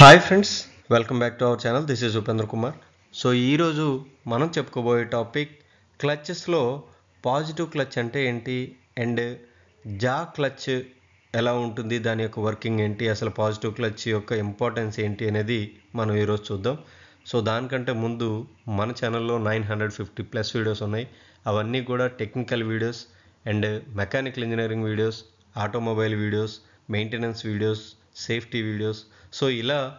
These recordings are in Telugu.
Hi friends welcome back to our channel this is Upendra Kumar so ఈరోజు మనం చెప్పుకోబోయే టాపిక్ క్లచెస్లో పాజిటివ్ క్లచ్ అంటే ఏంటి? అండ్ జా క్లచ్ ఎలా ఉంటుంది? దాని యొక్క వర్కింగ్ ఏంటి? అసలు పాజిటివ్ క్లచ్ యొక్క ఇంపార్టెన్స్ ఏంటి? అనేది మనం ఈరోజు చూద్దాం. సో దానికంటే ముందు మన ఛానల్లో nine hundred fifty plus videos ఉన్నాయి. అవన్నీ కూడా technical videos and mechanical engineering videos automobile videos maintenance videos safety videos. So ఇలా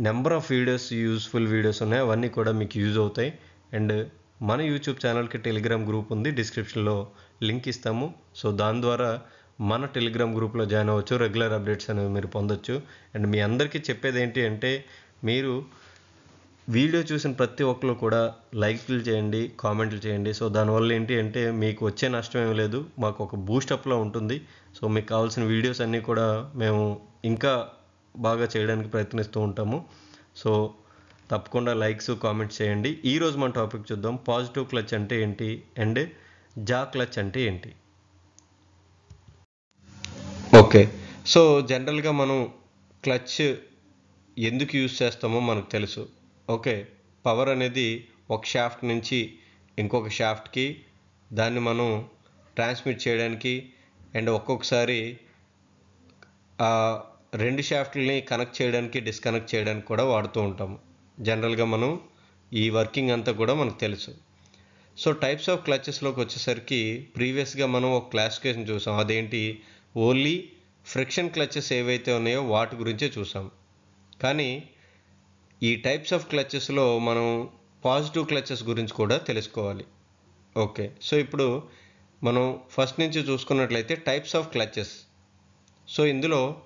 number of videos useful videos ఉన్నాయి. అవన్నీ కూడా మీకు యూజ్ అవుతాయి. అండ్ మన యూట్యూబ్ ఛానల్కి టెలిగ్రామ్ గ్రూప్ ఉంది. డిస్క్రిప్షన్లో లింక్ ఇస్తాము. సో దాని ద్వారా మన టెలిగ్రామ్ గ్రూప్లో జాయిన్ అవ్వచ్చు. రెగ్యులర్ అప్డేట్స్ అనేవి మీరు పొందొచ్చు. అండ్ మీ అందరికీ చెప్పేది ఏంటి అంటే మీరు వీడియో చూసిన ప్రతి ఒక్కరు కూడా లైక్లు చేయండి కామెంట్లు చేయండి. సో దానివల్ల ఏంటి అంటే మీకు వచ్చే నష్టం ఏం లేదు. మాకు ఒక బూస్టప్లో ఉంటుంది. సో మీకు కావాల్సిన వీడియోస్ అన్నీ కూడా మేము ఇంకా బాగా చేయడానికి ప్రయత్నిస్తూ ఉంటాము. సో తప్పకుండా లైక్స్ కామెంట్స్ చేయండి. ఈరోజు మన టాపిక్ చూద్దాం. పాజిటివ్ క్లచ్ అంటే ఏంటి? అండ్ జా క్లచ్ అంటే ఏంటి? ఓకే. సో జనరల్గా మనం క్లచ్ ఎందుకు యూజ్ చేస్తామో మనకు తెలుసు. ఓకే. పవర్ అనేది ఒక షాఫ్ట్ నుంచి ఇంకొక షాఫ్ట్కి దాన్ని మనం ట్రాన్స్మిట్ చేయడానికి అండ్ ఒక్కొక్కసారి రెండు షాఫ్ట్లని కనెక్ట్ చేయడానికి డిస్కనెక్ట్ చేయడానికి కూడా వాడుతూ ఉంటాము జనరల్గా మనం ఈ వర్కింగ్ అంతా కూడా మనకు తెలుసు. సో టైప్స్ ఆఫ్ క్లచెస్లోకి వచ్చేసరికి ప్రీవియస్గా మనం ఒక క్లాసిఫికేషన్ చూసాం. అదేంటి? ఓన్లీ ఫ్రిక్షన్ క్లచెస్ ఏవైతే ఉన్నాయో వాటి గురించే చూసాం. కానీ ఈ టైప్స్ ఆఫ్ క్లచెస్లో మనం పాజిటివ్ క్లచెస్ గురించి కూడా తెలుసుకోవాలి. ఓకే. సో ఇప్పుడు మనం ఫస్ట్ నుంచి చూసుకున్నట్లయితే టైప్స్ ఆఫ్ క్లచెస్ సో ఇందులో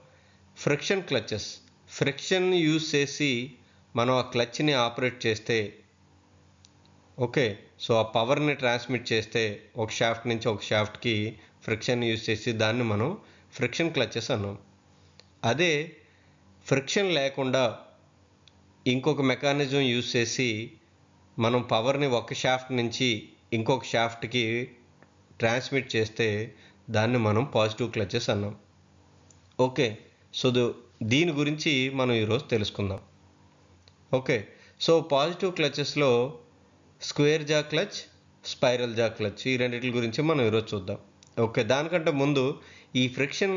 ఫ్రిక్షన్ క్లచెస్ ఫ్రిక్షన్ యూజ్ చేసి మనం ఆ క్లచ్ని ఆపరేట్ చేస్తే ఓకే సో ఆ పవర్ని ట్రాన్స్మిట్ చేస్తే ఒక షాఫ్ట్ నుంచి ఒక షాఫ్ట్కి ఫ్రిక్షన్ యూజ్ చేసి దాన్ని మనం ఫ్రిక్షన్ క్లచెస్ అన్నాం. అదే ఫ్రిక్షన్ లేకుండా ఇంకొక మెకానిజం యూజ్ చేసి మనం పవర్ని ఒక షాఫ్ట్ నుంచి ఇంకొక షాఫ్ట్కి ట్రాన్స్మిట్ చేస్తే దాన్ని మనం పాజిటివ్ క్లచెస్ అన్నాం. ఓకే సో దీని గురించి మనం ఈరోజు తెలుసుకుందాం. Okay so positive క్లచెస్లో square jaw clutch spiral jaw clutch ఈ రెండింటి గురించి మనం ఈరోజు చూద్దాం. ఓకే దానికంటే ముందు ఈ ఫ్రిక్షన్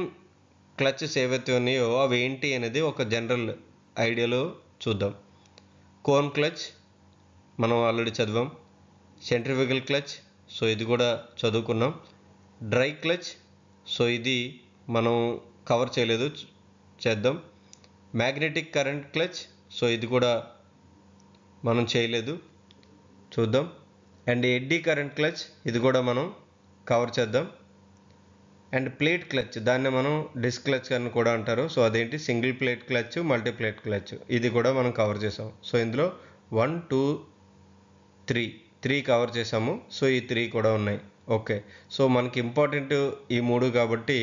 క్లచెస్ ఏవైతే ఉన్నాయో అవి ఏంటి అనేది ఒక జనరల్ ఐడియాలో చూద్దాం. కోన్ క్లచ్ మనం ఆల్రెడీ చదివాం. సెంట్రిఫికల్ క్లచ్ సో ఇది కూడా చదువుకున్నాం. Dry clutch. సో ఇది మనం కవర్ చేయలేదు. చేద్దాం. Magnetic current clutch. సో ఇది కూడా మనం చేయలేదు. చూద్దాం. And eddy current clutch. ఇది కూడా మనం కవర్ చేద్దాం. And plate clutch. దాన్ని మనం డిస్క్ క్లచ్ అని కూడా అంటారు. సో అదేంటి? Single plate clutch multi plate clutch. ఇది కూడా మనం కవర్ చేసాం. సో ఇందులో one two three. Three cover చేసాము సో ఈ త్రీ కూడా ఉన్నాయి. ఓకే సో మనకి ఇంపార్టెంట్ ఈ మూడు కాబట్టి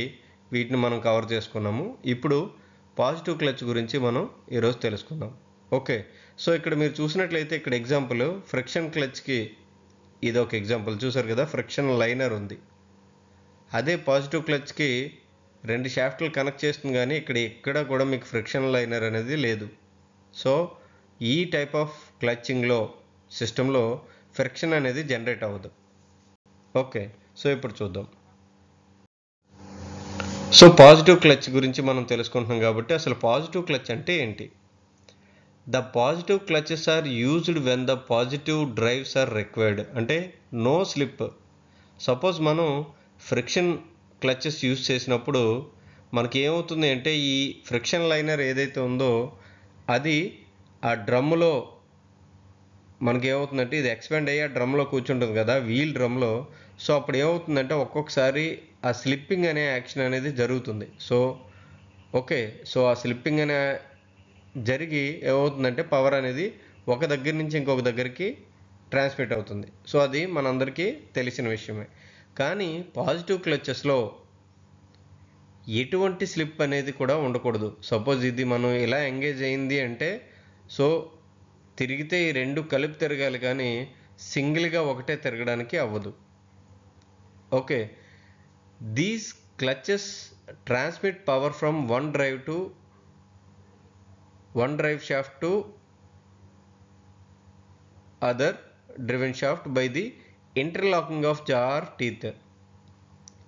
వీటిని మనం కవర్ చేసుకున్నాము. ఇప్పుడు పాజిటివ్ క్లచ్ గురించి మనం ఈరోజు తెలుసుకుందాం. ఓకే సో ఇక్కడ మీరు చూసినట్లయితే ఇక్కడ ఎగ్జాంపుల్ ఫ్రిక్షన్ క్లచ్కి ఇది ఒక ఎగ్జాంపుల్ చూసారు కదా? ఫ్రిక్షన్ లైనర్ ఉంది. అదే పాజిటివ్ క్లచ్కి రెండు షాఫ్ట్లు కనెక్ట్ చేస్తుంది కానీ ఇక్కడ ఎక్కడ కూడా మీకు ఫ్రిక్షన్ లైనర్ అనేది లేదు. సో ఈ టైప్ ఆఫ్ క్లచ్చింగ్లో సిస్టంలో ఫ్రిక్షన్ అనేది జనరేట్ అవ్వదు. ఓకే సో ఇప్పుడు చూద్దాం. సో పాజిటివ్ క్లచ్ గురించి మనం తెలుసుకుంటున్నాం కాబట్టి అసలు పాజిటివ్ క్లచ్ అంటే ఏంటి? The positive clutches are used when the positive drives are required అంటే నో స్లిప్ సపోజ్ మనం ఫ్రిక్షన్ క్లచెస్ యూజ్ చేసినప్పుడు మనకి ఏమవుతుంది అంటే ఈ ఫ్రిక్షన్ లైనర్ ఏదైతే ఉందో అది ఆ డ్రమ్ములో మనకి ఏమవుతుందంటే ఇది ఎక్స్పాండ్ అయ్యి డ్రమ్లో కూర్చుంటుంది కదా వీల్ డ్రమ్లో సో అప్పుడు ఏమవుతుందంటే ఒక్కొక్కసారి ఆ స్లిప్పింగ్ అనే యాక్షన్ అనేది జరుగుతుంది. సో ఓకే సో ఆ స్లిప్పింగ్ అనే జరిగి ఏమవుతుందంటే పవర్ అనేది ఒక దగ్గర నుంచి ఇంకొక దగ్గరికి ట్రాన్స్మిట్ అవుతుంది. సో అది మనందరికీ తెలిసిన విషయమే. కానీ పాజిటివ్ క్లచెస్లో ఎటువంటి స్లిప్ అనేది కూడా ఉండకూడదు. సపోజ్ ఇది మనం ఇలా ఎంగేజ్ అయింది అంటే సో తిరిగితే ఈ రెండు కలిపి తిరగాలి కానీ సింగిల్గా ఒకటే తిరగడానికి అవ్వదు. Okay. These clutches transmit power from one drive to one drive shaft to other driven shaft by the interlocking of jaw teeth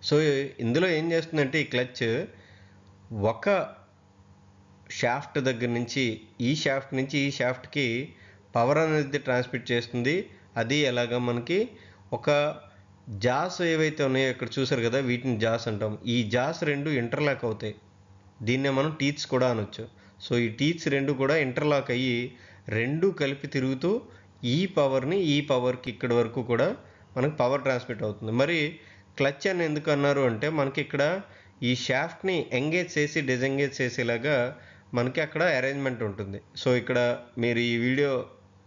so ఇందులో ఏం చేస్తుందంటే ఈ క్లచ్ ఒక షాఫ్ట్ దగ్గర నుంచి ఈ షాఫ్ట్ నుంచి ఈ షాఫ్ట్కి పవర్ అనేది ట్రాన్స్మిట్ చేస్తుంది. అది ఎలాగ మనకి ఒక జాస్ ఏవైతే ఉన్నాయో ఇక్కడ చూసారు కదా వీటిని జాస్ అంటాం. ఈ జాస్ రెండు ఇంటర్లాక్ అవుతాయి. దీన్నే మనం టీత్స్ కూడా అనొచ్చు. సో ఈ టీత్స్ రెండు కూడా ఇంటర్లాక్ అయ్యి రెండు కలిపి తిరుగుతూ ఈ పవర్ని ఈ పవర్కి ఇక్కడ వరకు కూడా మనకు పవర్ ట్రాన్స్మిట్ అవుతుంది. మరి క్లచ్ అని ఎందుకు అన్నారు అంటే మనకి ఇక్కడ ఈ షాఫ్ట్ని ఎంగేజ్ చేసి డిజెంగేజ్ చేసేలాగా మనకి అక్కడ అరేంజ్మెంట్ ఉంటుంది. సో ఇక్కడ మీరు ఈ వీడియో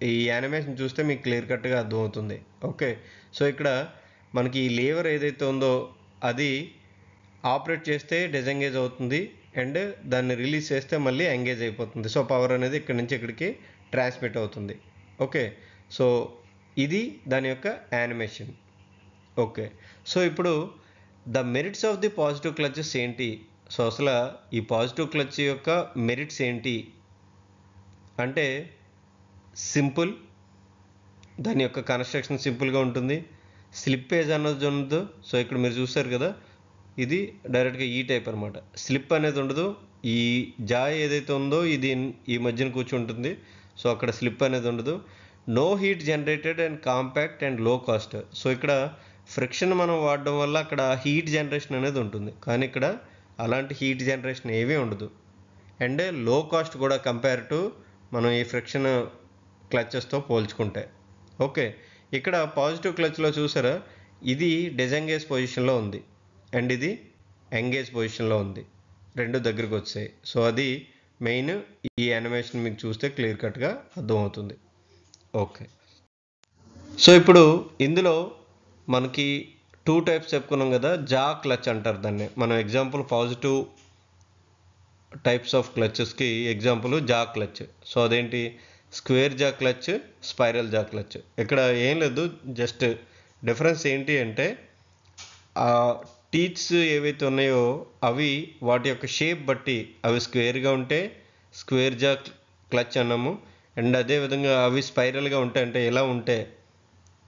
ఈ యానిమేషన్ చూస్తే మీకు క్లియర్ కట్గా అర్థమవుతుంది. ఓకే సో ఇక్కడ మనకి ఈ లేవర్ ఏదైతే ఉందో అది ఆపరేట్ చేస్తే డిజెంగేజ్ అవుతుంది అండ్ దాన్ని రిలీజ్ చేస్తే మళ్ళీ ఎంగేజ్ అయిపోతుంది. సో పవర్ అనేది ఇక్కడి నుంచి ఇక్కడికి ట్రాన్స్మిట్ అవుతుంది. ఓకే సో ఇది దాని యొక్క యానిమేషన్ ఓకే సో ఇప్పుడు the merits of the positive clutches ఏంటి? సో అసలు ఈ పాజిటివ్ క్లచ్ యొక్క మెరిట్స్ ఏంటి? అంటే సింపుల్. దాని యొక్క కన్స్ట్రక్షన్ సింపుల్గా ఉంటుంది. స్లిప్పేజ్ అన్నది ఉండదు. సో ఇక్కడ మీరు చూస్తారు కదా ఇది డైరెక్ట్గా ఈ టైప్ అనమాట స్లిప్ అనేది ఉండదు. ఈ జాయ్ ఏదైతే ఉందో ఇది ఈ మధ్యన కూర్చుంటుంది. సో అక్కడ స్లిప్ అనేది ఉండదు. No heat generated and compact and low cost. So ఇక్కడ ఫ్రిక్షన్ మనం వాడడం వల్ల అక్కడ హీట్ జనరేషన్ అనేది ఉంటుంది. కానీ ఇక్కడ అలాంటి హీట్ జనరేషన్ ఏమీ ఉండదు. అండ్లో కాస్ట్ కూడా కంపేర్ టు మనం ఈ ఫ్రిక్షన్ క్లచెస్తో పోల్చుకుంటే. ఓకే ఇక్కడ పాజిటివ్ క్లచ్లో చూసారా? ఇది డిజంగేజ్ పొజిషన్లో ఉంది. అండ్ ఇది ఎంగేజ్ పొజిషన్లో ఉంది. రెండు దగ్గరికి వచ్చాయి. సో అది మెయిన్ ఈ యానిమేషన్ మీకు చూస్తే క్లియర్ కట్గా అర్థమవుతుంది. ఓకే. సో ఇప్పుడు ఇందులో మనకి టూ టైప్స్ చెప్పుకున్నాం కదా జా క్లచ్ అంటారు దాన్ని. మనం ఎగ్జాంపుల్ పాజిటివ్ టైప్స్ ఆఫ్ క్లచెస్కి ఎగ్జాంపుల్ జా క్లచ్ సో అదేంటి? Square jaw clutch spiral jaw clutch. ఇక్కడ ఏం లేదు జస్ట్ డిఫరెన్స్ ఏంటి అంటే ఆ టీత్స్ ఏవైతే ఉన్నాయో అవి వాటి యొక్క షేప్ బట్టి అవి స్క్వేర్గా ఉంటే స్క్వేర్ జా క్లచ్ అన్నాము. అండ్ అదేవిధంగా అవి స్పైరల్గా ఉంటాయి అంటే ఇలా ఉంటే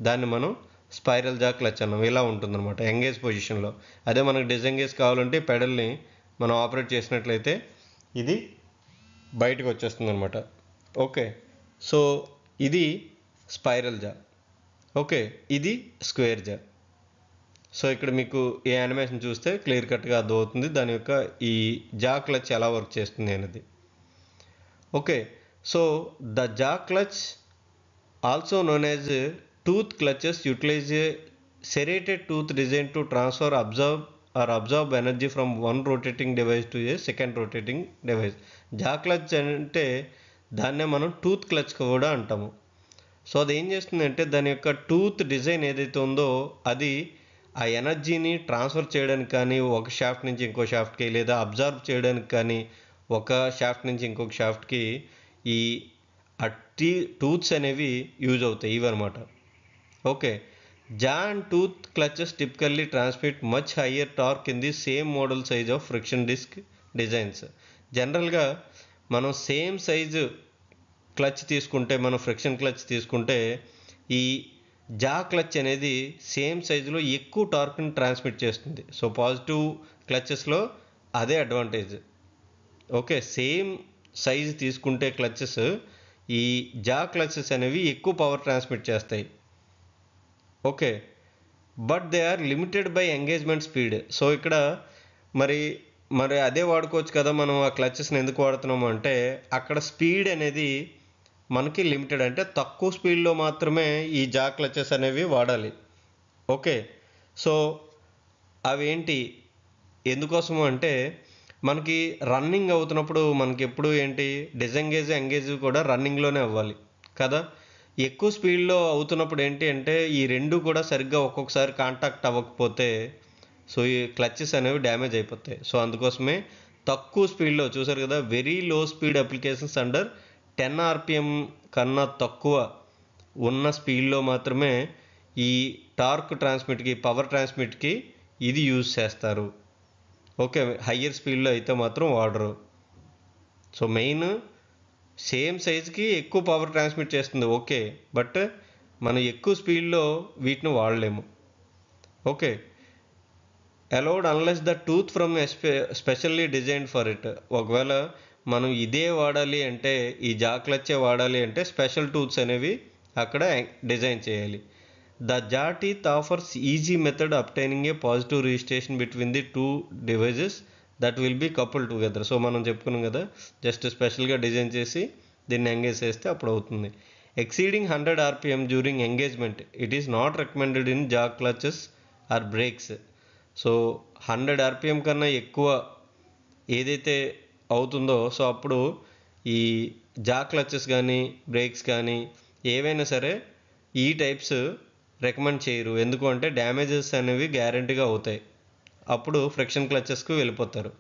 దాన్ని మనం స్పైరల్ జా క్లచ్ అన్నాం ఇలా ఉంటుందన్నమాట ఎంగేజ్ పొజిషన్లో. అదే మనకు డిజెంగేజ్ కావాలంటే పెడల్ని మనం ఆపరేట్ చేసినట్లయితే ఇది బయటకు వచ్చేస్తుంది అనమాట ఓకే. సో ఇది స్పైరల్ జా ఓకే ఇది స్క్వేర్ జా సో ఇక్కడ మీకు ఈ యానిమేషన్ చూస్తే క్లియర్ కట్గా అర్థమవుతుంది. దాని యొక్క ఈ జా క్లచ్ ఎలా వర్క్ చేస్తుంది అనేది. Okay so the jaw clutch also known as tooth clutches utilize a serrated tooth design to transfer absorb or absorb energy from one rotating device to a second rotating device jaw clutch అంటే దాన్నే మనం టూత్ క్లచ్ కూడా అంటాము. సో అది ఏం చేస్తుందంటే దాని యొక్క టూత్ డిజైన్ ఏదైతే ఉందో అది ఆ ఎనర్జీని ట్రాన్స్ఫర్ చేయడానికి కానీ ఒక షాఫ్ట్ నుంచి ఇంకో షాఫ్ట్కి లేదా అబ్జర్వ్ చేయడానికి కానీ ఒక షాఫ్ట్ నుంచి ఇంకొక షాఫ్ట్కి ఈ ఆ టీ టూత్స్ అనేవి యూజ్ అవుతాయి ఇవన్నమాట. Okay. Jaw and tooth clutches typically transmit much higher torque in the same model size of friction disc designs. జనరల్గా మనం సేమ్ సైజు క్లచ్ తీసుకుంటే మనం ఫ్రిక్షన్ క్లచ్ తీసుకుంటే ఈ జా క్లచ్ అనేది సేమ్ సైజులో ఎక్కువ టార్క్ని ట్రాన్స్మిట్ చేస్తుంది. సో పాజిటివ్ క్లచెస్లో అదే అడ్వాంటేజ్. ఓకే సేమ్ సైజ్ తీసుకుంటే క్లచెస్ ఈ జా క్లచెస్ అనేవి ఎక్కువ పవర్ ట్రాన్స్మిట్ చేస్తాయి. Okay but they are limited by engagement speed. So ఇక్కడ మరి మరి అదే వాడుకోవచ్చు కదా మనం ఆ క్లచెస్ని ఎందుకు వాడుతున్నాము అంటే అక్కడ స్పీడ్ అనేది మనకి లిమిటెడ్ అంటే తక్కువ స్పీడ్లో మాత్రమే ఈ జా క్లచెస్ అనేవి వాడాలి. ఓకే? సో అవేంటి? ఎందుకోసము అంటే మనకి రన్నింగ్ అవుతున్నప్పుడు మనకి ఎప్పుడు ఏంటి? డిజెంగేజ్ ఎంగేజ్ కూడా రన్నింగ్లోనే అవ్వాలి కదా? ఎక్కువ స్పీడ్లో అవుతున్నప్పుడు ఏంటి అంటే ఈ రెండు కూడా సరిగ్గా ఒక్కొక్కసారి కాంటాక్ట్ అవ్వకపోతే సో ఈ క్లచ్చెస్ అనేవి డ్యామేజ్ అయిపోతాయి. సో అందుకోసమే తక్కువ స్పీడ్లో చూసారు కదా very low speed applications under ten RPM కన్నా తక్కువ ఉన్న స్పీడ్లో మాత్రమే ఈ టార్క్ ట్రాన్స్మిట్కి పవర్ ట్రాన్స్మిట్కి ఇది యూజ్ చేస్తారు. ఓకే హయ్యర్ స్పీడ్లో అయితే మాత్రం వాడరు. సో మెయిన్ సేమ్ సైజ్కి ఎక్కువ పవర్ ట్రాన్స్మిట్ చేస్తుంది ఓకే. బట్ మనం ఎక్కువ స్పీడ్లో వీటిని వాడలేము. Okay. Allowed unless the tooth from specially design for it ఒకవేళ మనం ఇదే వాడాలి అంటే ఈ జా క్లచ్చే వాడాలి అంటే స్పెషల్ టూత్స్ అనేవి అక్కడ డిజైన్ చేయాలి. The jaw teeth offers easy method obtaining a positive registration between the two devices that will be couple together so మనం చెప్పుకున్నాం కదా జస్ట్ స్పెషల్గా డిజైన్ చేసి దీన్ని ఎంగేజ్ చేస్తే అప్పుడు అవుతుంది. Exceeding hundred RPM during engagement it is not recommended in jaw clutches or brakes so hundred RPM కన్నా ఎక్కువ ఏదైతే అవుతుందో సో అప్పుడు ఈ జా క్లచెస్ కానీ బ్రేక్స్ కానీ ఏవైనా సరే ఈ టైప్స్ రికమెండ్ చేయరు. ఎందుకు అంటే డ్యామేజెస్ అనేవి గ్యారంటీగా అవుతాయి. అప్పుడు ఫ్రిక్షన్ క్లచెస్కు వెళ్ళిపోతారు.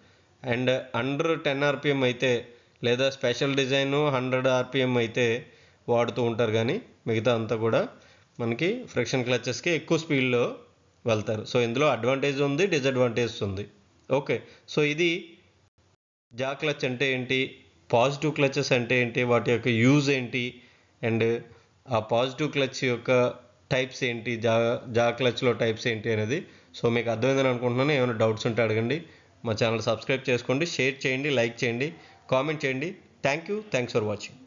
అండ్ అండర్ టెన్ ఆర్పిఎం అయితే లేదా స్పెషల్ డిజైన్ హండ్రెడ్ ఆర్పిఎం అయితే వాడుతూ ఉంటారు. కానీ మిగతా అంతా కూడా మనకి ఫ్రిక్షన్ క్లచెస్కి ఎక్కువ స్పీడ్లో వెళ్తారు. సో ఇందులో అడ్వాంటేజ్ ఉంది డిసడ్వాంటేజ్ ఉంది. ఓకే. సో ఇది జా క్లచ్ అంటే ఏంటి? పాజిటివ్ క్లచెస్ అంటే ఏంటి? వాటి యొక్క యూజ్ ఏంటి? అండ్ ఆ పాజిటివ్ క్లచ్ యొక్క టైప్స్ ఏంటి? జా జా క్లచ్లో టైప్స్ ఏంటి అనేది. సో మీకు అర్థమైందని అనుకుంటున్నాను. ఏమైనా డౌట్స్ ఉంటే అడగండి. మా ఛానల్ సబ్స్క్రైబ్ చేసుకోండి షేర్ చేయండి లైక్ చేయండి కామెంట్ చేయండి. Thank you thanks for watching